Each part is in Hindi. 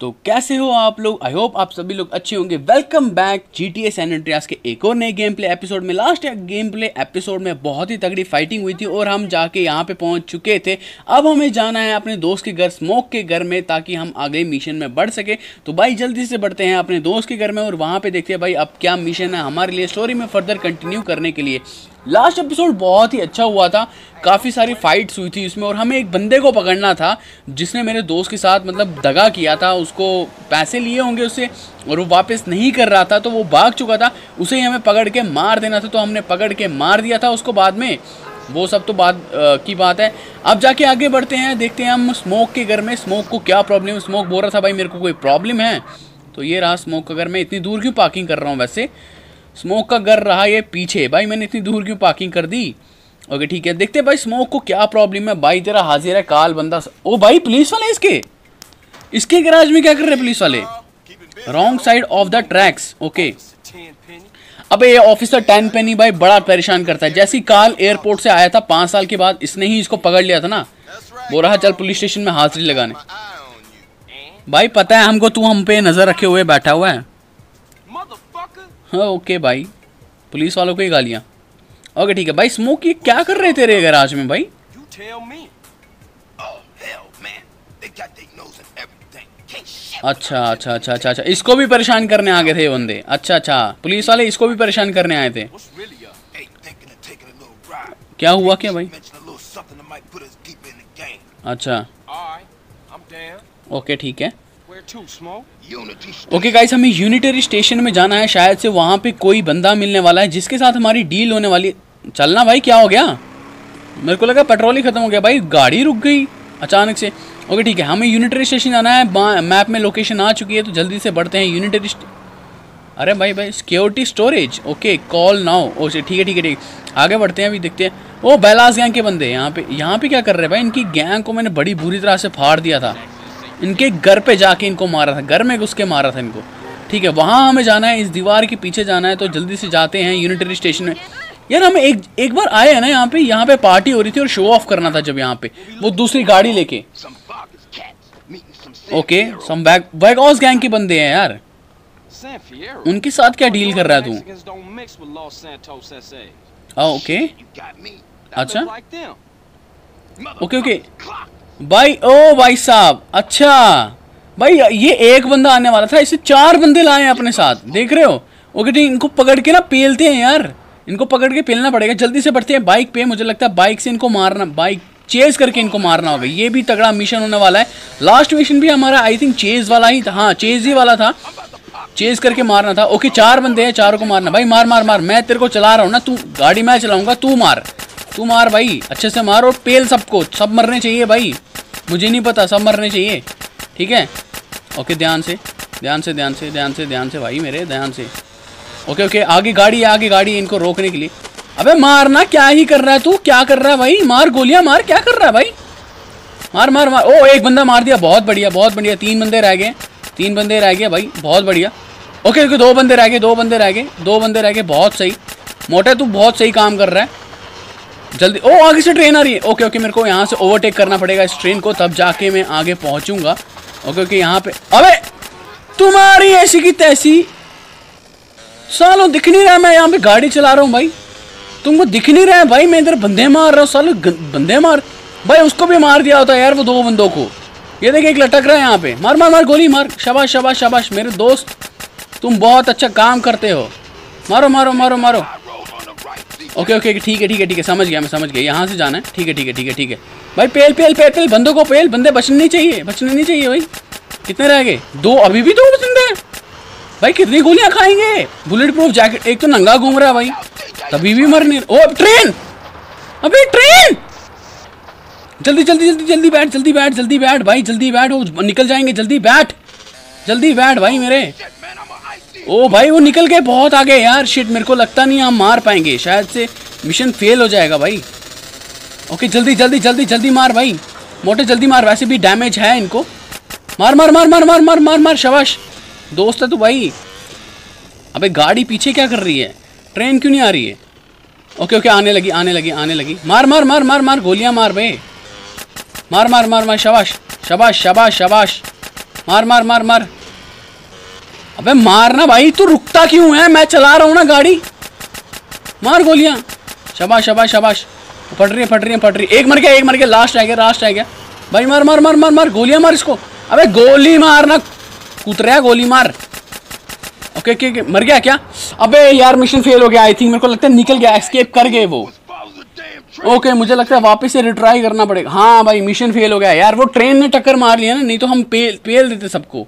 तो कैसे हो आप लोग? आई होप आप सभी लोग अच्छे होंगे। Welcome back G T S Andreas के एक और नए गेम प्ले एपिसोड में। लास्ट गेम प्ले एपिसोड में बहुत ही तगड़ी फाइटिंग हुई थी और हम जाके यहाँ पे पहुँच चुके थे। अब हमें जाना है अपने दोस्त के घर स्मोक के घर में, ताकि हम आगे मिशन में बढ़ सके। तो भाई, जल्दी से बढ़ते हैं अपने दोस्त के घर में और वहाँ पे देखते हैं भाई, अब क्या मिशन है हमारे लिए स्टोरी में फर्दर कंटिन्यू करने के लिए। लास्ट एपिसोड बहुत ही अच्छा हुआ था। काफ़ी सारी फाइट्स हुई थी इसमें और हमें एक बंदे को पकड़ना था, जिसने मेरे दोस्त के साथ मतलब दगा किया था, उसको पैसे लिए होंगे उससे और वो वापस नहीं कर रहा था तो वो भाग चुका था। उसे ही हमें पकड़ के मार देना था तो हमने पकड़ के मार दिया था उसको बाद में। वो सब तो बात की बात है। अब जाके आगे बढ़ते हैं, देखते हैं हम स्मोक के घर में स्मोक को क्या प्रॉब्लम स्मोक बोल रहा था, भाई मेरे को कोई प्रॉब्लम है? तो ये रहा स्मोक का घर। मैं इतनी दूर क्यों पार्किंग कर रहा हूँ वैसे? स्मोक का घर रहा ये पीछे। भाई, मैंने इतनी दूर क्यों पार्किंग कर दी? ओके ठीक है, देखते भाई स्मोक को क्या प्रॉब्लम है? भाई तेरा हाजिर है, काल बंदा ओ भाई पुलिस वाले इसके? इसके गराज में क्या कर रहे पुलिस वाले? Wrong side of the tracks okay अबे, ये ऑफिसर टेन पेनी भाई, बड़ा परेशान करता है। जैसी काल एयरपोर्ट से आया था, पाँच साल के बाद, इसने ही इसको पकड़ लिया था ना। बोल रहा चल पुलिस स्टेशन में हाजिरी लगाने। भाई, पता है हमको तू हम पे नज़र रखे हुए बैठा हुआ है? हाँ ओके भाई पुलिस वालों को ही गालियाँ। ओके ठीक है भाई स्मोक ये क्या कर रहे तेरे गराज में भाई अच्छा अच्छा अच्छा अच्छा अच्छा. इसको भी परेशान करने आ गए थे बंदे। अच्छा अच्छा. पुलिस वाले इसको भी परेशान करने आए थे। क्या हुआ क्या भाई अच्छा. ओके ठीक है. ओके गाइस हमें यूनिटरी स्टेशन में जाना है। शायद से वहाँ पे कोई बंदा मिलने वाला है जिसके साथ हमारी डील होने वाली चलना भाई क्या हो गया? मेरे को लगा पेट्रोल ही खत्म हो गया। भाई गाड़ी रुक गई अचानक से। ओके ठीक है हमें यूनिटरी स्टेशन जाना है। मैप में लोकेशन आ चुकी है तो जल्दी से बढ़ते हैं। यूनिटरी अरे भाई भाई security storage okay call now okay ठीक है ठीक है ठीक आगे बढ़ते हैं अभी देखते हैं। ओ बैलास गैंग के बंदे यहाँ पे यहाँ पे क्या कर रहे हैं भाई? इनकी गैंग को मैंने बड़ी बुरी तरह से फाड़ दिया था। इनके घर पे जाके इनको मारा था घर में घुस के मारा था इनको। ठीक है वहाँ हमें जाना है इस दीवार के पीछे जाना है तो जल्दी से जाते हैं यूनिटरी स्टेशन में। यार हमें एक एक बार आए हैं ना यहाँ पे यहाँ पे पार्टी हो रही थी और शो ऑफ़ करना था जब यहाँ पे। वो दूसरी गाड़ी लेके। ओके सम बैग गैंग के बंदे हैं यार। उनके साथ क्या डील कर रहा है तू? ओके अच्छा। ओके ओके भाई, ओ भाई साहब अच्छा। भाई, ये एक बंदा आने वाला था, इसे चार बंदे लाए हैं अपने साथ। देख रहे हो? ओके ठीक इनको पकड़ के ना पेलते हैं यार। इनको पकड़ के पेलना पड़ेगा, जल्दी से बढ़ते हैं। बाइक पे, मुझे लगता है बाइक से इनको मारना, बाइक चेज करके इनको मारना होगा। ये भी तगड़ा मिशन होने वाला है। लास्ट मिशन भी हमारा आई थिंक चेज वाला ही था। हाँ चेज ही वाला था। चेज करके मारना था। ओके चार बंदे हैं, चारों को मारना। भाई, मार मार मार। मैं तेरे को चला रहा हूँ ना, तू गाड़ी मैं चलाऊँगा, तू मार। तू मार भाई, अच्छे से मार और पेल सबको। सब मरने चाहिए भाई। मुझे नहीं पता, सब मरने चाहिए। ठीक है? ओके ध्यान से ध्यान से ध्यान से ध्यान से ध्यान से भाई मेरे, ध्यान से। ओके ओके आगे गाड़ी है, आगे गाड़ी इनको रोकने के लिए। अबे मारना क्या ही कर रहा है तू? क्या कर रहा है भाई? मार गोलियाँ, मार, क्या कर रहा है भाई? मार मार मार। ओ, एक बंदा मार दिया, बहुत बढ़िया बहुत बढ़िया। तीन बंदे रह गए, तीन बंदे रह गए भाई, बहुत बढ़िया। ओके ओके दो बंदे रह गए, दो बंदे रह गए, दो बंदे रह गए, बहुत सही। मोटे, तू बहुत सही काम कर रहा है। जल्दी। ओ, आगे से ट्रेन आ रही है। ओके ओके मेरे को यहाँ से ओवरटेक करना पड़ेगा इस ट्रेन को, तब जाके मैं आगे पहुँचूँगा। ओके ओके यहाँ पे। अबे तुम्हारी ऐसी की तैसी। सालो, दिख नहीं रहा मैं यहाँ पे गाड़ी चला रहा हूँ भाई। तुमको दिख नहीं रहा है भाई, मैं इधर बंदे मार रहा हूँ, सालो बंदे मार। भाई, उसको भी मार दिया होता यार वो दो बंदों को। ये देखे, एक लटक रहा है यहाँ पे। मार मार मार, गोली मार। शबाश शबाश शबाश, मेरे दोस्त। तुम बहुत अच्छा काम करते हो। मारो मारो मारो मारो। ओके ओके ठीक है ठीक है ठीक है, समझ गया, मैं समझ गया। यहाँ से जाना है। ठीक है ठीक है ठीक है ठीक है। भाई, पेल पेल पेल पेल, बंदों को पेल, बंदे बचने नहीं चाहिए, बचने नहीं चाहिए भाई। कितने रह गए? दो, अभी भी दो बंदे भाई, कितनी गोलियाँ खाएँगे? बुलेट प्रूफ जैकेट एक तो नंगा घूम रहा है भाई। तभी भी मरने ओ ट्रेन अबे ट्रेन जल्दी जल्दी जल्दी जल्दी बैठ जल्दी बैठ जल्दी बैठ, भाई, जल्दी बैठ। निकल जाएँगे, जल्दी बैठ। जल्दी बैठ, भाई, मेरे। ओ भाई वो निकल गए बहुत आगे यार शिट मेरे को लगता नहीं हम मार पाएँगे शायद से मिशन फेल हो जाएगा भाई ओके जल्दी जल्दी जल्दी जल्दी मार भाई मोटे जल्दी मार वैसे भी डैमेज है इनको मार मार मार मार मार मार मार मार शबाश दोस्त है तू भाई अबे गाड़ी पीछे क्या कर रही है ट्रेन क्यों नहीं आ रही है ओके ओके आने लगी आने लगी आने लगी मार मार मार मार मार गोलियाँ मार भाई मार मार मार मार शबाश शबाश शबाश शबाश मार मार मार मार अबे मारना भाई तू रुकता क्यों है? मैं चला रहा हूँ ना गाड़ी। मार गोलियाँ। शबाश शबाश शबाश। फट रही है फट रही है पड़ रही एक मर गया एक मर गया। लास्ट आ गया लास्ट आ गया। भाई मार मार मार मार मार। गोलियाँ मार इसको। अबे गोली मारना। कुतरा गोली मार। ओके ओके मर गया क्या? अबे यार मिशन फेल हो गया। आई थिंक मेरे को लगता है निकल गया। एस्केप कर गए वो। ओके okay, मुझे लगता है वापस से रिट्राई करना पड़ेगा। हाँ भाई मिशन फेल हो गया। यार वो ट्रेन ने टक्कर मार लिया ना नहीं तो हम पेल पेल देते सबको।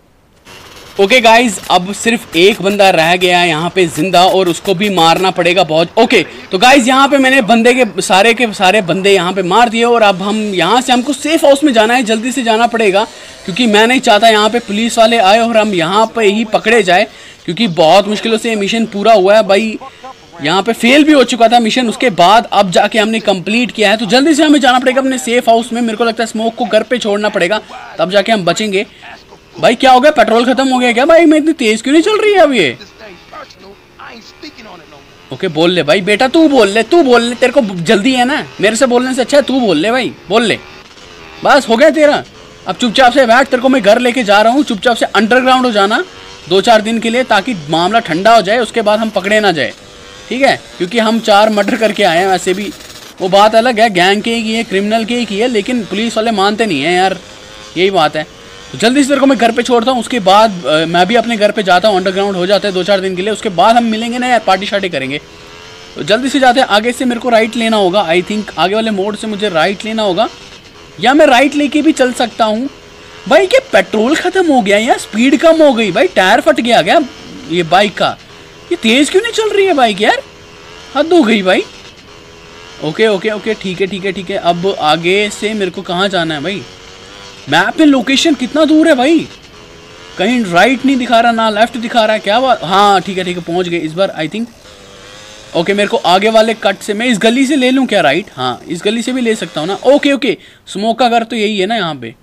ओके okay गाइज़ अब सिर्फ़ एक बंदा रह गया है यहाँ पे ज़िंदा और उसको भी मारना पड़ेगा बहुत। ओके okay, तो गाइज़ यहाँ पे मैंने बंदे के सारे के सारे बंदे यहाँ पे मार दिए और अब हम यहाँ से हमको सेफ़ हाउस में जाना है जल्दी से जाना पड़ेगा क्योंकि मैं नहीं चाहता यहाँ पे पुलिस वाले आए और हम यहाँ पे ही पकड़े जाए क्योंकि बहुत मुश्किलों से ये मिशन पूरा हुआ है। भाई यहाँ पे फेल भी हो चुका था मिशन उसके बाद अब जाके हमने कंप्लीट किया है तो जल्दी से हमें जाना पड़ेगा अपने सेफ़ हाउस में। मेरे को लगता है स्मोक को घर पे छोड़ना पड़ेगा तब जाके हम बचेंगे। भाई क्या हो गया? पेट्रोल खत्म हो गया क्या भाई? मैं इतनी तेज क्यों नहीं चल रही है अब ये? ओके बोल ले भाई। बेटा तू बोल ले तू बोल ले। तेरे को जल्दी है ना? मेरे से बोलने से अच्छा है तू बोल ले भाई। बोल ले। बस हो गया तेरा। अब चुपचाप से बैठ। तेरे को मैं घर लेके जा रहा हूँ। चुपचाप से अंडरग्राउंड हो जाना। दो चार दिन के लिए ताकि मामला ठंडा हो जाए उसके बाद हम पकड़े ना जाए। ठीक है? क्योंकि हम चार मर्डर करके आए हैं वैसे भी। वो बात अलग है। गैंग के ही की है क्रिमिनल के ही की है लेकिन पुलिस वाले मानते नहीं हैं यार। यही बात है। तो जल्दी से तेरे को मैं घर पे छोड़ता हूँ उसके बाद आ, मैं भी अपने घर पे जाता हूँ अंडरग्राउंड हो जाता है दो चार दिन के लिए उसके बाद हम मिलेंगे ना यार पार्टी शार्टी करेंगे। तो जल्दी से जाते हैं आगे से मेरे को राइट लेना होगा आई थिंक आगे वाले मोड से मुझे राइट लेना होगा या मैं राइट लेके भी चल सकता हूँ। भाई क्या पेट्रोल ख़त्म हो गया या स्पीड कम हो गई भाई टायर फट गया क्या? ये बाइक का? ये तेज़ क्यों नहीं चल रही है बाइक यार? हद हो गई भाई। ओके ओके ओके ठीक है ठीक है ठीक है अब आगे से मेरे को कहाँ जाना है भाई? मैप में लोकेशन कितना दूर है भाई? कहीं राइट नहीं दिखा रहा ना लेफ़्ट दिखा रहा है क्या बात? हाँ ठीक है ठीक है पहुँच गए इस बार आई थिंक ओके मेरे को आगे वाले कट से मैं इस गली से ले लूँ क्या राइट हाँ इस गली से भी ले सकता हूँ ना। ओके ओके स्मोक का घर तो यही है ना यहाँ पे।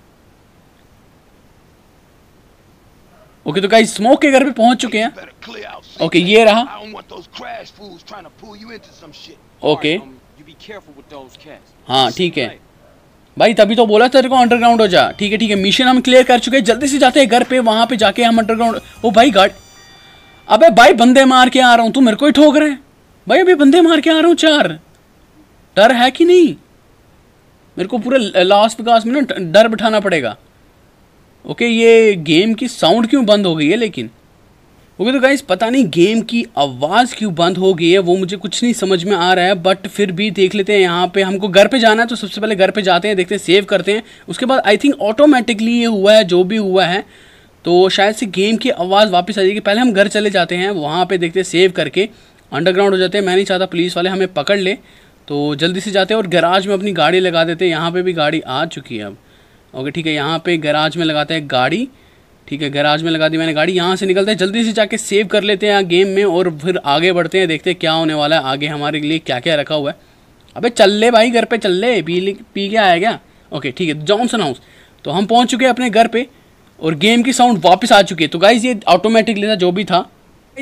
ओके तो गाइस स्मोक के घर पे पहुँच चुके हैं। ओके ये रहा। ओके हाँ ठीक है। भाई, तभी तो बोला तेरे को अंडरग्राउंड हो जा। ठीक है ठीक है मिशन हम क्लियर कर चुके हैं। जल्दी से जाते हैं घर पे, वहाँ पे जाके हम अंडरग्राउंड ओ भाई गार्ड अबे भाई, बंदे मार के आ रहा हूँ। तू मेरे को ही ठोक रहे भाई, अभी बंदे मार के आ रहा हूँ, चार। डर है कि नहीं? मेरे को पूरे लास्ट विकास में ना डर बिठाना पड़ेगा। ओके, ये गेम की साउंड क्यों बंद हो गई है लेकिन? ओके तो गाइज़ पता नहीं गेम की आवाज़ क्यों बंद हो गई है, वो मुझे कुछ नहीं समझ में आ रहा है बट फिर भी देख लेते हैं यहाँ पे, हमको घर पे जाना है तो सबसे पहले घर पे जाते हैं, देखते हैं सेव करते हैं। उसके बाद आई थिंक ऑटोमेटिकली ये हुआ है, जो भी हुआ है तो शायद से गेम की आवाज़ वापस आ जाएगी। पहले हम घर चले जाते हैं, वहाँ पर देखते हैं सेव करके अंडरग्राउंड हो जाते हैं। मैं नहीं चाहता पुलिस वाले हमें पकड़ ले तो जल्दी से जाते हैं और गराज में अपनी गाड़ी लगा देते हैं। यहाँ पर भी गाड़ी आ चुकी है अब। ओके ठीक है, यहाँ पर गैराज में लगाते हैं गाड़ी। ठीक है, गैराज में लगा दी मैंने गाड़ी। यहाँ से निकलते हैं, जल्दी से जाके सेव कर लेते हैं गेम में और फिर आगे बढ़ते हैं, देखते हैं क्या होने वाला है। आगे हमारे लिए क्या क्या रखा हुआ है। अबे चल ले भाई, घर पे चल ले। पी ले, पी के आया क्या? ओके ठीक है जॉनसन हाउस तो हम पहुँच चुके हैं अपने घर पर और गेम की साउंड वापस आ चुकी है। तो गाइज़ ये ऑटोमेटिकली था, जो भी था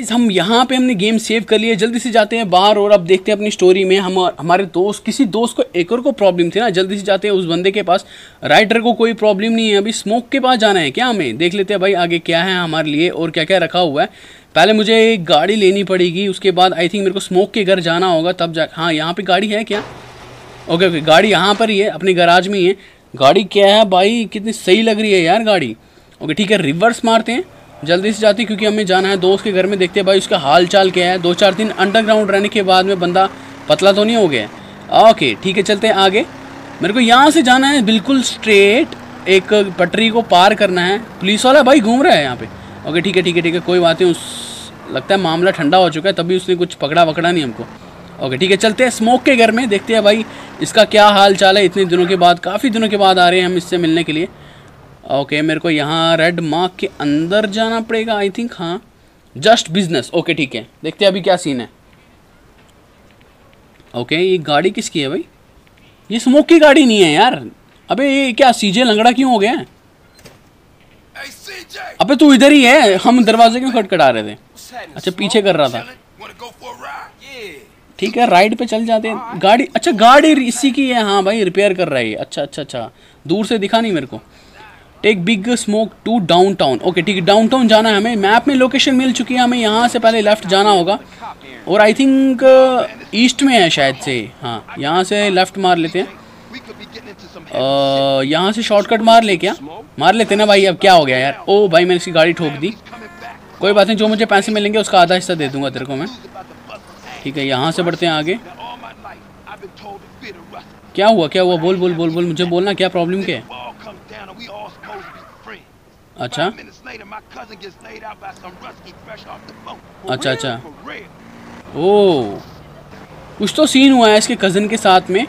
हम यहाँ पे हमने गेम सेव कर लिए जल्दी से जाते हैं बाहर और अब देखते हैं अपनी स्टोरी में। हम हमारे दोस्त, किसी दोस्त को, एक और को प्रॉब्लम थी ना। जल्दी से जाते हैं उस बंदे के पास। राइडर को कोई प्रॉब्लम नहीं है। अभी स्मोक के पास जाना है। क्या हमें? देख लेते हैं भाई आगे क्या है हमारे लिए और क्या क्या रखा हुआ है। पहले मुझे एक गाड़ी लेनी पड़ेगी। उसके बाद आई थिंक मेरे को स्मोक के घर जाना होगा। तब जा हाँ यहाँ पर गाड़ी है क्या? ओके ओके गाड़ी यहाँ पर ही है। अपने गराज में ही है। गाड़ी क्या है भाई? कितनी सही लग रही है यार गाड़ी। ओके ठीक है रिवर्स मारते हैं। जल्दी से जाती, क्योंकि हमें जाना है। दोस्त के घर में देखते हैं, भाई, उसका हाल चाल क्या है? दो चार दिन अंडरग्राउंड रहने के बाद में बंदा पतला तो नहीं हो गया? ओके ठीक है, चलते हैं आगे। मेरे को यहाँ से जाना है, बिल्कुल स्ट्रेट एक पटरी को पार करना है। पुलिस वाला भाई घूम रहा है यहाँ पे। ओके ठीक है ठीक है ठीक है, कोई बात नहीं, उस, लगता है मामला ठंडा हो चुका है, तभी उसने कुछ पकड़ा वकड़ा नहीं हमको। ओके ठीक है, चलते हैं स्मोक के घर में, देखते हैं भाई, इसका क्या हाल चाल है। इतने दिनों के बाद, काफ़ी दिनों के बाद आ रहे हैं हम इससे मिलने के लिए। ओके okay, मेरे को यहाँ रेड मार्क के अंदर जाना पड़ेगा आई थिंक हाँ। जस्ट बिज़नेस ओके ठीक है। देखते हैं अभी क्या सीन है। ओके okay, ये गाड़ी किसकी है भाई? ये स्मोक की गाड़ी नहीं है यार। अबे ये क्या सीजे लंगड़ा क्यों हो गया है? अबे तू इधर ही है। हम दरवाजे क्यों खटखटा रहे थे? अच्छा पीछे कर रहा था। ठीक है राइड पे चल जाते हैं। गाड़ी अच्छा गाड़ी इसी की है। हाँ भाई रिपेयर कर रहा है अच्छा अच्छा अच्छा। दूर से दिखा नहीं मेरे को। Take Big Smoke to downtown okay ठीक है डाउन टाउन जाना है हमें। मैप में लोकेशन मिल चुकी है हमें, यहाँ से पहले लेफ़्ट जाना होगा। और आई थिंक ईस्ट में है शायद से। हाँ यहाँ से लेफ़्ट मार लेते हैं। यहाँ से शॉर्टकट मार ले क्या? मार लेते ना भाई, अब क्या हो गया यार? ओ भाई, मैंने इसकी गाड़ी ठोक दी। कोई बात नहीं, जो मुझे पैसे मिलेंगे उसका आधा हिस्सा दे दूँगा तेरे को मैं। ठीक है, यहाँ से बढ़ते हैं आगे। क्या हुआ क्या हुआ? बोल बोल बोल बोल, मुझे बोलना क्या प्रॉब्लम क्या है? अच्छा। अच्छा अच्छा। ओ कुछ तो सीन हुआ है इसके कज़न के साथ में।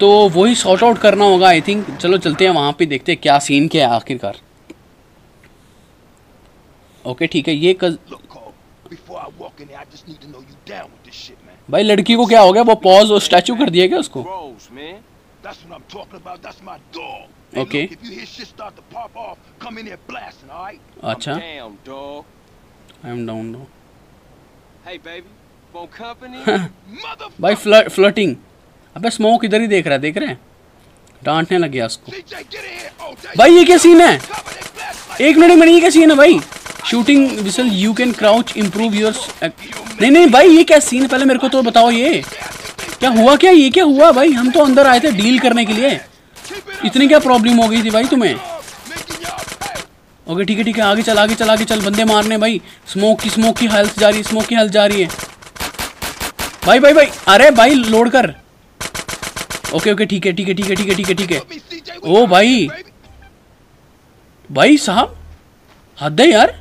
तो वही सॉर्ट आउट करना होगा आई थिंक चलो चलते हैं वहाँ पे देखते हैं क्या सीन क्या है आखिरकार। ओके ठीक है ये कज... भाई लड़की को क्या हो गया? वो पॉज और स्टैचू कर दिया क्या उसको? ओके अच्छा आई एम डाउन भाई फ्लर्टिंग अबे स्मोक इधर ही देख रहा है देख रहे हैं? डांटने लग गया उसको। भाई ये क्या सीन है? एक मिनट में ये क्या सीन है भाई? Shooting whistle you can crouch improve your नहीं नहीं भाई ये क्या सीन है? पहले मेरे को तो बताओ ये। क्या हुआ क्या? ये क्या हुआ भाई? हम तो अंदर आए थे डील करने के लिए। इतनी क्या प्रॉब्लम हो गई थी भाई तुम्हें? ओके, ठीक है ठीक है, आगे चल आगे चल आगे चल, बंदे मारने भाई। स्मोक की स्मोक की हेल्थ जा रही है स्मोक की हेल्थ जा रही है। भाई भाई भाई, अरे भाई लोड कर। ओके ओके, ठीक है ठीक है ठीक है ठीक है ठीक है ठीक है। ओ भाई। भाई साहब, हद है यार।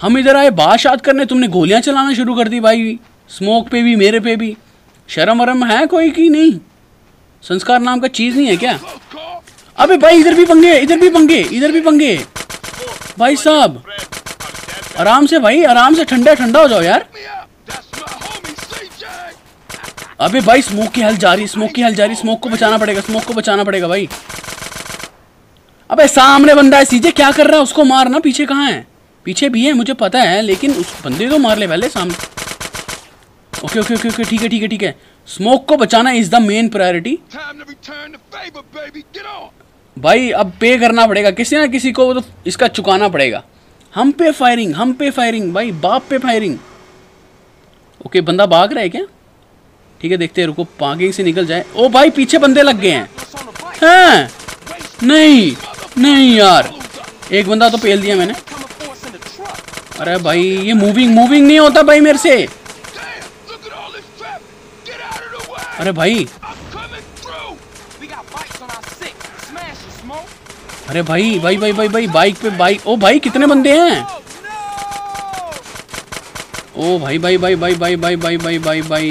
हम इधर आए बाशात करने, तुमने गोलियाँ चलाना शुरू कर दी भाई। स्मोक पे भी, मेरे पे भी। शर्म वरम है कोई की नहीं? संस्कार नाम का चीज़ नहीं है क्या? अबे भाई, इधर भी पंगे, इधर भी पंगे, इधर भी पंगे। भाई साहब, आराम से भाई, आराम से ठंडा ठंडा हो जाओ यार। अबे भाई स्मोक की हल जा रही स्मोक की हल जा रही स्मोक को बचाना पड़ेगा स्मोक को बचाना पड़ेगा भाई। अबे सामने बंदा है सीजे क्या कर रहा है? उसको मारना, पीछे कहाँ है? पीछे भी है, मुझे पता है, लेकिन उस बंदे को मार ले पहले सामने। ओके ओके ओके ओके, ठीक है ठीक है ठीक है। स्मोक को बचाना इज़ द मेन प्रायोरिटी भाई अब पे करना पड़ेगा। किसी ना किसी को तो इसका चुकाना पड़ेगा। हम पे फायरिंग हम पे फायरिंग भाई बाप पे फायरिंग ओके बंदा भाग रहा है क्या? ठीक है देखते हैं रुको पार्किंग से निकल जाए। ओ भाई पीछे बंदे लग गए हैं। हैं। नहीं नहीं यार। एक बंदा तो पेल दिया मैंने। अरे भाई ये मूविंग मूविंग नहीं होता भाई मेरे से। अरे भाई अरे भाई भाई भाई भाई भाई बाइक पे बाइक ओ भाई कितने बंदे हैं ओ भाई भाई भाई भाई भाई भाई भाई भाई भाई भाई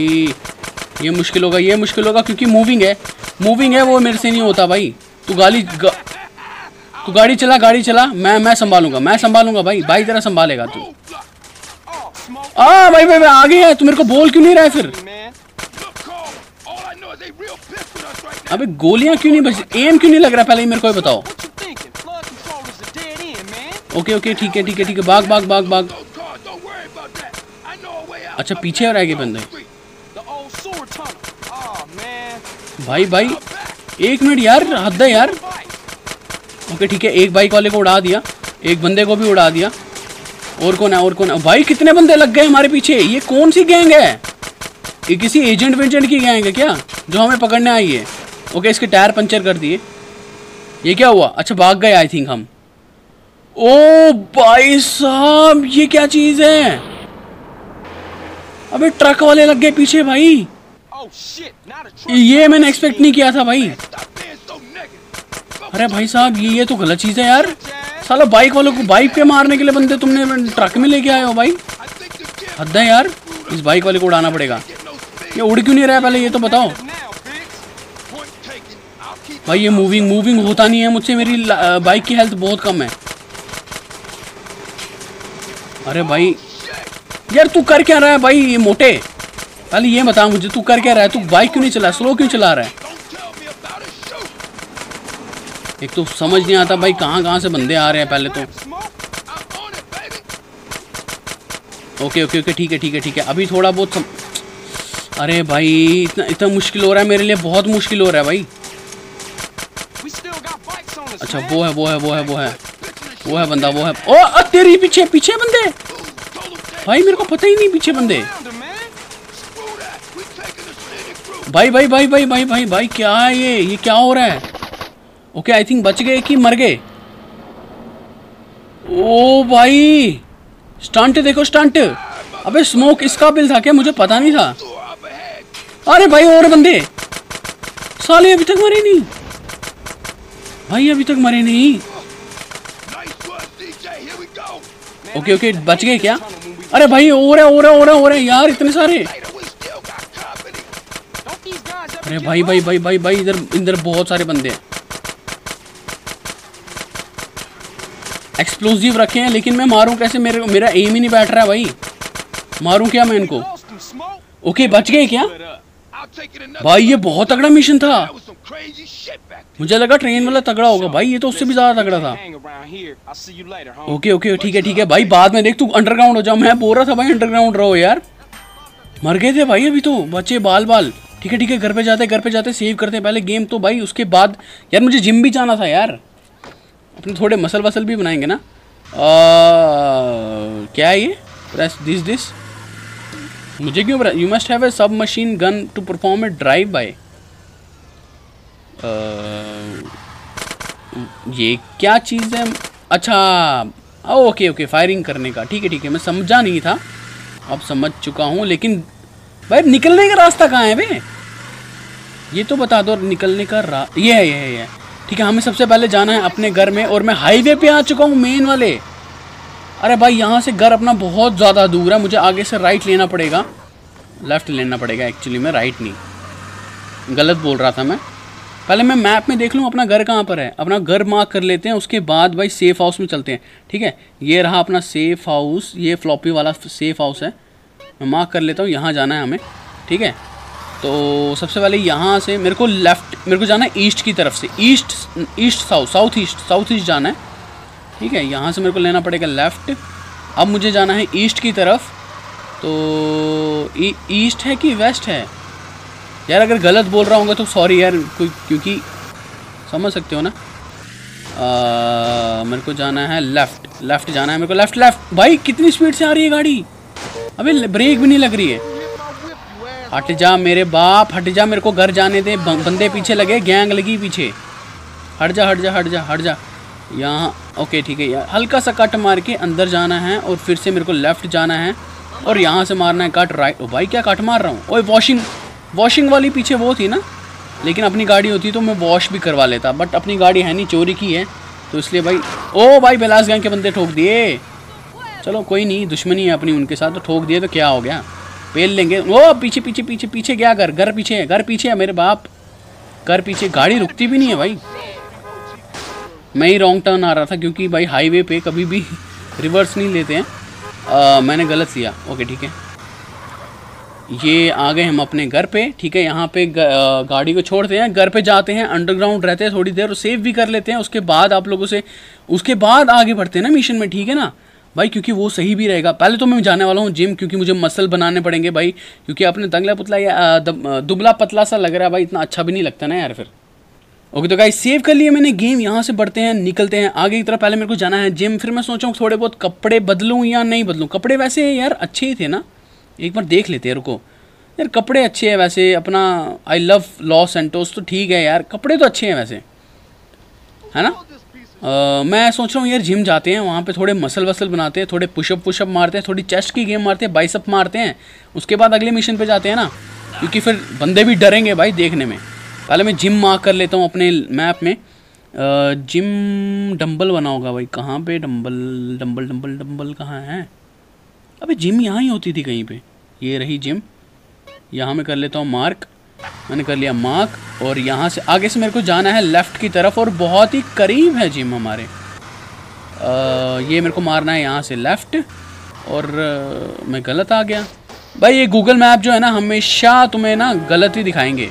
ये मुश्किल होगा ये मुश्किल होगा क्योंकि मूविंग है मूविंग है वो मेरे से नहीं होता भाई तू गाली तू गाड़ी चला गाड़ी चला मैं मैं संभालूँगा मैं संभालूँगा भाई भाई तेरा संभालेगा तू आ भाई भाई आ आगे है तू मेरे को बोल क्यों नहीं रहा है फिर अबे गोलियाँ क्यों नहीं बची एम क्यों नहीं लग रहा पहले ही मेरे को बताओ। ओके ओके ठीक है ठीक है ठीक है। भाग भाग भाग भाग। अच्छा पीछे और आगे बंदे। भाई भाई एक मिनट यार हद है यार। ओके ठीक है एक बाइक वाले को उड़ा दिया। एक बंदे को भी उड़ा दिया। और कौन है और कौन है? भाई कितने बंदे लग गए हमारे पीछे? ये कौन सी गैंग है? ये किसी एजेंट वेजेंट की गैंग है क्या, जो हमें पकड़ने आई है? ओके, इसके टायर पंचर कर दिए। ये क्या हुआ? अच्छा भाग गए आई थिंक हम। ओ भाई साहब, ये क्या चीज़ है? अबे, ट्रक वाले लग गए पीछे भाई। ये मैंने एक्सपेक्ट नहीं किया था भाई। अरे भाई साहब, ये ये तो गलत चीज़ है यार। साला बाइक वालों को बाइक पे मारने के लिए बंदे तुमने ट्रक में लेके आए हो भाई। हद है यार, इस बाइक वाले को उड़ाना पड़ेगा। ये उड़ क्यों नहीं रहा पहले, ये तो बताओ। भाई, ये मूविंग मूविंग होता नहीं है मुझसे, मेरी बाइक की हेल्थ बहुत कम है। अरे भाई, यार तू कर क्या रहा है भाई, ये मोटे? पहले ये बता मुझे, तू कर क्या रहा है? तू बाइक क्यों नहीं चला स्लो क्यों चला रहा है? एक तो समझ नहीं आता भाई, कहाँ कहाँ से बंदे आ रहे हैं पहले तो। ओके ओके ओके ठीक है ठीक है ठीक है। अभी थोड़ा बहुत सम... अरे भाई इतना इतना मुश्किल हो रहा है मेरे लिए बहुत मुश्किल हो रहा है भाई। अच्छा वो है वो है वो है वो है। वो है बंदा वो है। ओ तेरी पीछे पीछे बंदे। भाई मेरे को पता ही नहीं पीछे बंदे। भाई भाई भाई भाई भाई भाई भाई क्या है ये? ये क्या हो रहा है? ओके आई थिंक बच गए कि मर गए? ओ भाई। स्टंट देखो स्टंट अबे स्मोक इसका बिल था क्या? मुझे पता नहीं था। अरे भाई, और बंदे। साले अभी तक मरे नहीं। भाई, अभी तक मरे नहीं। ओके ओके बच गए क्या? अरे भाई, और और और और यार, इतने सारे। अरे भाई भाई भाई भाई भाई, इधर इधर बहुत सारे बंदे हैं। एक्सप्लोजिव रखे हैं, लेकिन मैं मारूं कैसे? मेरे, मेरा एम ही नहीं बैठ रहा है भाई। मारूं क्या मैं इनको? ओके बच गए क्या? भाई ये बहुत तगड़ा मिशन था। मुझे लगा ट्रेन वाला तगड़ा होगा। भाई ये तो उससे भी ज़्यादा तगड़ा था। ओके ओके ठीक है ठीक है। भाई बाद में देख तू अंडरग्राउंड हो जाओ मैं बोल रहा था भाई अंडरग्राउंड रहो यार। मर गए थे भाई अभी तो। बच्चे बाल बाल ठीक है ठीक है घर पे जाते घर पे जाते सेव करते पहले गेम तो भाई उसके बाद यार मुझे जिम भी जाना था यार। अपने थोड़े मसल वसल भी बनाएँगे ना। आ, क्या है ये? प्रेस दिस दिस मुझे क्यों you must have a sub machine gun to perform a drive by ये क्या चीज़ है? अच्छा ओके ओके फायरिंग करने का। ठीक है ठीक है, मैं समझा नहीं था। अब समझ चुका हूँ, लेकिन भाई, निकलने का रास्ता कहाँ है भाई ये तो बता दो, निकलने का रा ये है ये है, ये ठीक है, हमें सबसे पहले जाना है अपने घर में, और मैं हाईवे पे आ चुका हूँ मेन वाले। अरे भाई, यहाँ से घर अपना बहुत ज़्यादा दूर है। मुझे आगे से राइट लेना पड़ेगा। लेफ़्ट लेना पड़ेगा एक्चुअली मैं राइट नहीं। गलत बोल रहा था मैं। पहले मैं मैप में देख लूँ, अपना घर कहाँ पर है। अपना घर मार्क कर लेते हैं, उसके बाद भाई सेफ़ हाउस में चलते हैं। ठीक है? ये रहा अपना सेफ़ हाउस ये फ्लॉपी वाला सेफ़ हाउस है। मैं मार्क कर लेता हूँ, यहाँ जाना है हमें। ठीक है? तो सबसे पहले यहाँ से मेरे को लेफ़्ट मेरे को जाना है ईस्ट की तरफ़ से। East east south south east south east जाना है। ठीक है यहाँ से मेरे को लेना पड़ेगा लेफ़्ट अब मुझे जाना है ईस्ट की तरफ़. तो ईस्ट है कि वेस्ट है? यार अगर गलत बोल रहा हूँ तो सॉरी यार क्योंकि समझ सकते हो ना? आ, मेरे को जाना है लेफ़्ट लेफ़्ट जाना है मेरे को लेफ़्ट लेफ़्ट भाई कितनी स्पीड से आ रही है गाड़ी? अभी ब्रेक भी नहीं लग रही है। हट जा मेरे बाप हट जा मेरे को घर जाने दे बंदे पीछे लगे गैंग लगी पीछे। हट जा हट जा हट जा हट जा। यहाँ ओके ठीक है यार हल्का सा कट मार के अंदर जाना है और फिर से मेरे को लेफ़्ट जाना है और यहाँ से मारना है कट राइट ओ भाई, क्या कट मार रहा हूँ? ओए वॉशिंग वॉशिंग वाली पीछे वो थी ना? लेकिन अपनी गाड़ी होती तो मैं वॉश भी करवा लेता बट अपनी गाड़ी है नहीं, चोरी की है तो इसलिए भाई, ओ भाई, बेलास गैंग के बंदे ठोक दिए। चलो, कोई नहीं, दुश्मनी है अपनी उनके साथ तो ठोक दिए तो क्या हो गया? पेल लेंगे। वो पीछे पीछे पीछे पीछे गया घर घर पीछे है, घर पीछे है मेरे बाप। घर पीछे, गाड़ी रुकती भी नहीं है भाई। मैं ही रॉन्ग टर्न आ रहा था क्योंकि भाई हाईवे पे कभी भी रिवर्स नहीं लेते हैं। आ, मैंने गलत किया। ओके ठीक है। ये आ गए हम अपने घर पे ठीक है। यहाँ पे गाड़ी को छोड़ते हैं घर पे जाते हैं अंडरग्राउंड रहते हैं थोड़ी देर सेव भी कर लेते हैं। उसके बाद आप लोगों से उसके बाद आगे बढ़ते हैं ना मिशन में ठीक है ना? भाई क्योंकि वो सही भी रहेगा। पहले तो मैं जाने वाला हूँ जिम क्योंकि मुझे मसल बनाने पड़ेंगे भाई। क्योंकि अपने दंगला पुतला या दुबला पतला सा लग रहा है भाई इतना अच्छा भी नहीं लगता ना यार फिर। ओके तो गाइस सेव कर लिए मैंने गेम यहाँ से बढ़ते हैं निकलते हैं आगे की तरफ़ पहले मेरे को जाना है जिम फिर मैं सोचा हूँ थोड़े बहुत कपड़े बदलूँ या नहीं बदलूँ। कपड़े वैसे यार अच्छे ही थे ना। एक बार देख लेते हैं रुको। यार कपड़े अच्छे हैं वैसे अपना आई लव लॉस एंटोस तो ठीक है यार। कपड़े तो अच्छे हैं वैसे। है ना? Uh, मैं सोच रहा हूँ यार जिम जाते हैं वहाँ पे थोड़े मसल वसल बनाते हैं थोड़े पुशअप पुशअप मारते हैं थोड़ी चेस्ट की गेम मारते हैं बाइसअप मारते हैं उसके बाद अगले मिशन पे जाते हैं ना। क्योंकि फिर बंदे भी डरेंगे भाई देखने में। पहले मैं जिम मार्क कर लेता हूँ अपने मैप में। जिम डम्बल बना होगा भाई। कहाँ पे डम्बल डम्बल डम्बल डम्बल कहाँ है? अभी जिम यहाँ ही होती थी कहीं पे। ये रही जिम यहाँ मैं कर लेता हूँ मार्क मैंने कर लिया मार्क और यहाँ से आगे से मेरे को जाना है लेफ़्ट की तरफ़ और बहुत ही करीब है जिम हमारे। आ, ये मेरे को मारना है यहाँ से लेफ़्ट और आ, मैं गलत आ गया। भाई ये गूगल मैप जो है ना हमेशा तुम्हें ना गलत ही दिखाएँगे।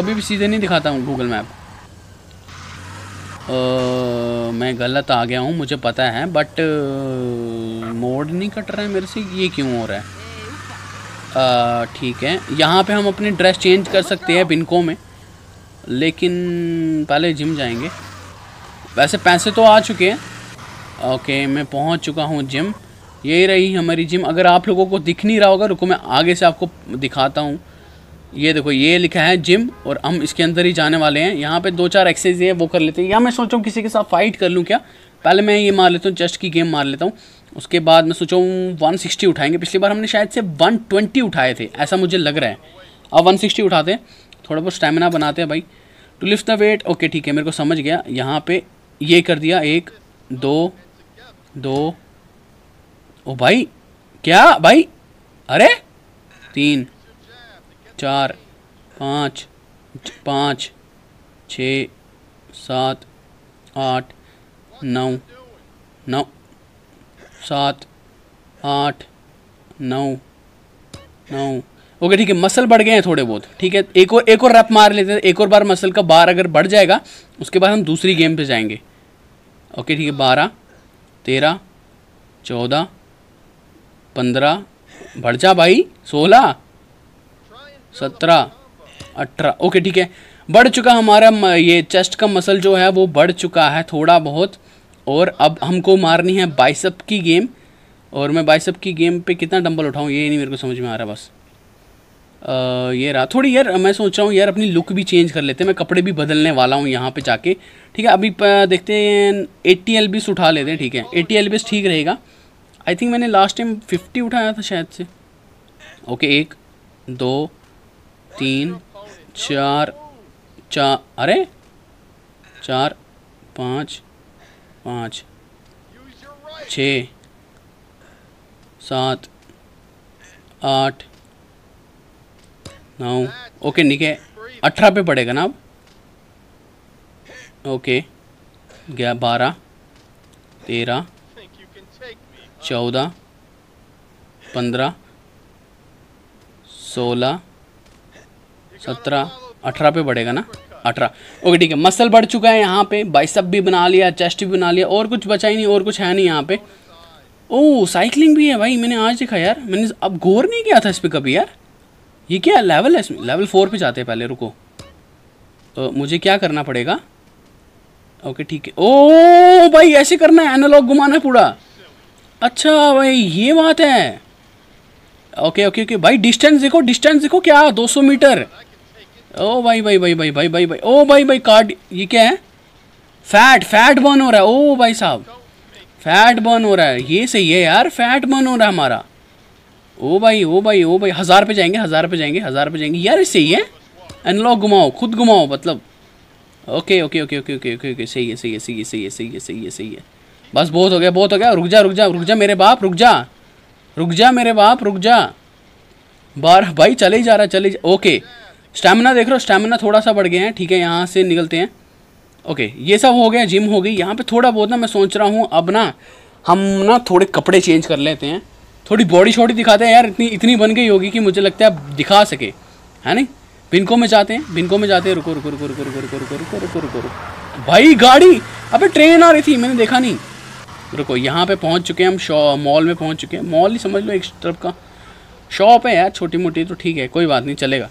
कभी भी सीधे नहीं दिखाता हूँ गूगल मैप मैं गलत आ गया हूँ, मुझे पता है बट मोड नहीं कट रहा है मेरे से, ये क्यों हो रहा है? ठीक है, यहाँ पे हम अपनी ड्रेस चेंज कर सकते हैं बिनको में, लेकिन पहले जिम जाएँगे। वैसे पैसे तो आ चुके हैं। ओके मैं पहुँच चुका हूँ जिम ये रही हमारी जिम अगर आप लोगों को दिख नहीं रहा होगा, रुको मैं आगे से आपको दिखाता हूँ। ये देखो, ये लिखा है जिम और हम इसके अंदर ही जाने वाले हैं। यहाँ पे दो चार एक्सरसाइज है, वो कर लेते हैं। या मैं सोच हूँ किसी के साथ फाइट कर लूँ क्या? पहले मैं ये मार लेता हूँ चेस्ट की गेम मार लेता हूँ। उसके बाद मैं सोचा हूँ वन सिक्सटी उठाएँगे। पिछली बार हमने शायद से वन ट्वेंटी उठाए थे, ऐसा मुझे लग रहा है। अब वन सिक्सटी उठाते हैं। थोड़ा बहुत स्टेमिना बनाते हैं भाई। To lift the weight okay ठीक है, मेरे को समझ गया। यहाँ पे ये कर दिया, एक, दो दो। ओ भाई, क्या भाई? अरे, तीन। चार, पाँच पाँच, छ, सात, आठ, नौ नौ, सात, आठ, नौ नौ। ओके, ठीक है, मसल बढ़ गए हैं थोड़े बहुत, ठीक है? एक और एक और रैप मार लेते हैं, एक और बार मसल का बार अगर बढ़ जाएगा, उसके बाद हम दूसरी गेम पे जाएँगे। ओके, ठीक है, बारह, तेरह, चौदह, पंद्रह, बढ़ जा भाई, सोलह। सत्रह अठारह। ओके ठीक है। बढ़ चुका हमारा ये चेस्ट का मसल जो है वो बढ़ चुका है थोड़ा बहुत। और अब हमको मारनी है बाइसअप की गेम और मैं बाइसअप की गेम पे कितना डंबल उठाऊँ ये नहीं मेरे को समझ में आ रहा बस। आ, ये रहा। थोड़ी यार मैं सोच रहा हूँ यार अपनी लुक भी चेंज कर लेते हैं। मैं कपड़े भी बदलने वाला हूँ यहाँ पे जाके। ठीक है अभी देखते हैं एट्टी एल उठा लेते हैं ठीक है। एट्टी एल ठीक रहेगा। आई थिंक मैंने लास्ट टाइम फिफ्टी उठाया था शायद से। ओके एक दो तीन, चार चार, अरे, चार, पाँच पाँच, छ, सात, आठ, नौ, ओके है अठारह पे पड़ेगा ना अब? ओके, गया, बारह, तेरह, चौदह, पंद्रह, सोलह सत्रह, अठारह पे बढ़ेगा ना? अठारह। ओके ठीक है मसल बढ़ चुका है यहाँ पे बाइसअप भी बना लिया चेस्ट भी बना लिया, और कुछ बचा ही नहीं, और कुछ है नहीं यहाँ पे। ओह साइकिलिंग भी है भाई, मैंने आज देखा यार, मैंने अब गौर नहीं किया था इस पर कभी यार। ये क्या लेवल है इसमें? लेवल फोर पे जाते हैं पहले, रुको। तो मुझे क्या करना पड़ेगा? ओके ठीक है। ओ भाई, ऐसे करना है एनालॉग घुमाना है पूरा। अच्छा भाई, ये बात है। ओके ओके ओके भाई डिस्टेंस देखो डिस्टेंस देखो क्या 200 मीटर। ओ भाई भाई भाई भाई भाई भाई भाई, ओ भाई भाई कार्ड ये क्या है? फैट फैट बर्न हो रहा है। ओ भाई साहब फैट बर्न हो रहा है। ये सही है यार फैट बर्न हो रहा है हमारा। ओ भाई ओ भाई ओ भाई, हज़ार पे जाएँगे, हज़ार पे जाएँगे, हज़ार पे जाएँगे। यार सही है। अनलॉक घुमाओ, खुद घुमाओ मतलब। Okay okay okay okay okay okay okay सही है सही है सही है सही है सही है सही है सही है। बस बहुत हो गया, बहुत हो गया। रुक जा रुक जा रुक जा मेरे बाप, रुक जा। रुक जा मेरे बाप, रुक जा। बार भाई, चले जा रहा चले ओके स्टेमिना देख रहे हो? स्टेमिना थोड़ा सा बढ़ गया है, ठीक है, यहाँ से निकलते हैं। ओके ये सब हो गया जिम हो गई। यहाँ पे थोड़ा बहुत ना मैं सोच रहा हूँ, अब ना हम ना थोड़े कपड़े चेंज कर लेते हैं। थोड़ी बॉडी शॉडी दिखाते हैं, यार, इतनी इतनी बन गई होगी कि मुझे लगता है अब दिखा सके। है नहीं? बिनको में जाते हैं बिनको में जाते हैं। रुको रुको रुको रुको रुको रुको रुको रुको रुको रुको। रुको भाई, गाड़ी! अबे ट्रेन आ रही थी, मैंने देखा नहीं। रुको, यहाँ पे पहुँच चुके हैं हम मॉल में पहुँच चुके हैं। मॉल ही समझ लो एक तरफ़ का। शॉप है यार छोटी मोटी तो ठीक है, कोई बात नहीं, चलेगा।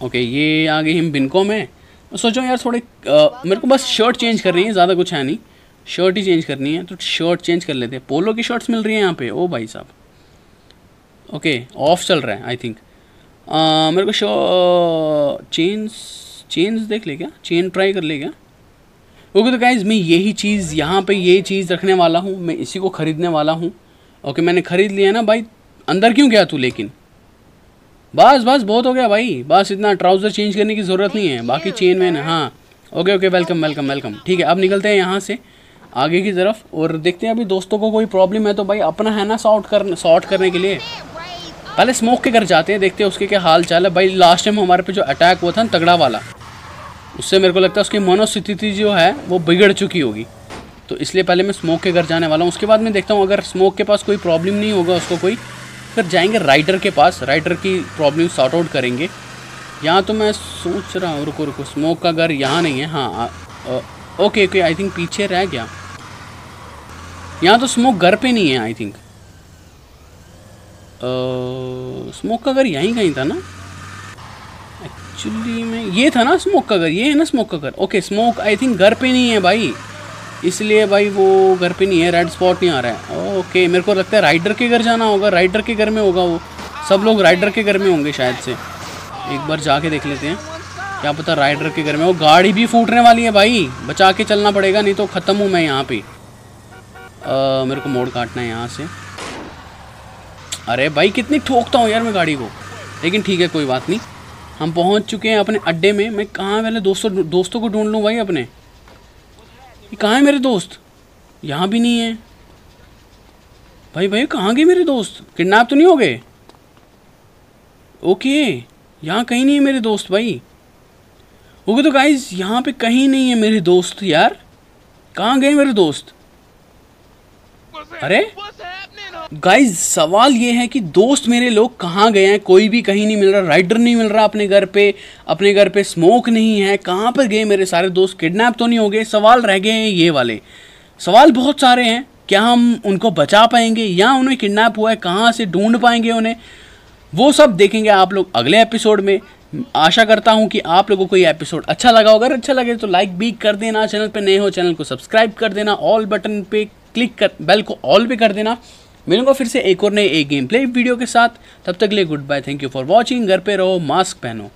ओके ये आ गई हम बिनको में। सोचो यार थोड़े आ, मेरे को बस शर्ट चेंज करनी है ज़्यादा कुछ है नहीं। शर्ट ही चेंज करनी है तो शर्ट चेंज कर लेते हैं। पोलो की शर्ट्स मिल रही हैं यहाँ पे। ओ भाई साहब। ओके ऑफ़ चल रहा है आई थिंक मेरे को शो चेन्स चेन्स देख ले क्या? चेन ट्राई कर ले क्या? ओके तो गाइज़ मैं यही चीज़ यहाँ पे ये चीज़ रखने वाला हूँ। मैं इसी को ख़रीदने वाला हूँ। ओके मैंने ख़रीद लिया ना भाई। अंदर क्यों गया तू लेकिन? बस बस बहुत हो गया भाई। बस इतना ट्राउज़र चेंज करने की ज़रूरत नहीं है। बाकी चेन मैन हाँ okay okay welcome welcome welcome ठीक है अब निकलते हैं यहाँ से आगे की तरफ़ और देखते हैं अभी दोस्तों को कोई प्रॉब्लम है तो भाई अपना है ना सॉर्ट कर सॉर्ट करने के लिए। पहले स्मोक के घर जाते हैं देखते हैं उसके क्या हाल चाल है। भाई लास्ट टाइम हमारे पे जो अटैक हुआ था ना तगड़ा वाला उससे मेरे को लगता है उसकी मनोस्थिति जो है वो बिगड़ चुकी होगी। तो इसलिए पहले मैं स्मोक के घर जाने वाला हूँ। उसके बाद मैं देखता हूँ अगर स्मोक के पास कोई प्रॉब्लम नहीं होगा उसको कोई फिर जाएँगे राइडर के पास राइडर की प्रॉब्लम सॉर्ट आउट करेंगे। यहाँ तो मैं सोच रहा हूँ, रुको रुको स्मोक का घर यहाँ नहीं है हाँ ओके ओके आई थिंक पीछे रह गया। यहाँ तो स्मोक घर पे नहीं है आई थिंक स्मोक का घर यहीं कहीं था ना? एक्चुअली में, ये था ना स्मोक का घर, ये है ना स्मोक का घर? ओके स्मोक आई थिंक घर पे नहीं है भाई। इसलिए भाई वो घर पे नहीं है रेड स्पॉट नहीं आ रहा है। ओके मेरे को लगता है राइडर के घर जाना होगा राइडर के घर में होगा वो। सब लोग राइडर के घर में होंगे शायद से। एक बार जाके देख लेते हैं। क्या पता राइडर के घर में वो गाड़ी भी फूटने वाली है भाई। बचा के चलना पड़ेगा नहीं तो ख़त्म हूँ मैं यहाँ पे। आ, मेरे को मोड़ काटना है यहाँ से। अरे भाई कितनी ठोकता हूँ यार मैं गाड़ी को। लेकिन ठीक है कोई बात नहीं। हम पहुँच चुके हैं अपने अड्डे में। मैं कहाँ पहले दोस्तों दोस्तों को ढूंढ लूँ भाई अपने? ये कहाँ है मेरे दोस्त? यहाँ भी नहीं है। भाई भाई, कहाँ गए मेरे दोस्त? किडनैप तो नहीं हो गए? ओके, यहाँ कहीं नहीं है मेरे दोस्त भाई। ओके तो गाइज़ यहाँ पे कहीं नहीं है मेरे दोस्त यार। कहाँ गए मेरे दोस्त? अरे? गाइज़ सवाल ये है कि दोस्त मेरे लोग कहाँ गए हैं? कोई भी कहीं नहीं मिल रहा राइडर नहीं मिल रहा अपने घर पे, अपने घर पे स्मोक नहीं है, कहाँ पर गए मेरे सारे दोस्त? किडनैप तो नहीं हो गए, सवाल रह गए हैं ये वाले। सवाल बहुत सारे हैं, क्या हम उनको बचा पाएँगे या उन्हें किडनैप हुआ है, कहाँ से ढूंढ पाएँगे उन्हें? वो सब देखेंगे आप लोग अगले एपिसोड में। आशा करता हूँ कि आप लोगों को ये एपिसोड अच्छा लगा अगर अच्छा लगे तो लाइक भी कर देना, चैनल पे नए हो चैनल को सब्सक्राइब कर देना ऑल बटन पे क्लिक कर बेल को ऑल भी कर देना। मिलूँगा फिर से एक और नए एक गेम प्ले वीडियो के साथ। तब तक लिए good bye thank you for watching घर पे रहो मास्क पहनो।